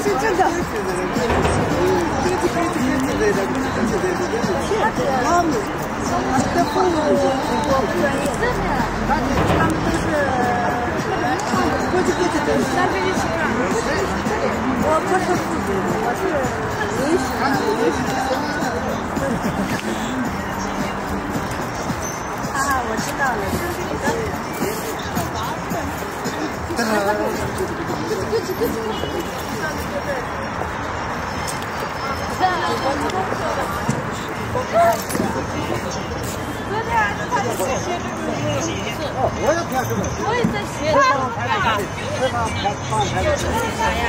是这个。的父母我不专业，他们都是过去过去的。三分之七我不是负责，我是临时的。哈哈，我知道了。过去过去过去。在哦，我也看这个。我也在学。看啥呀？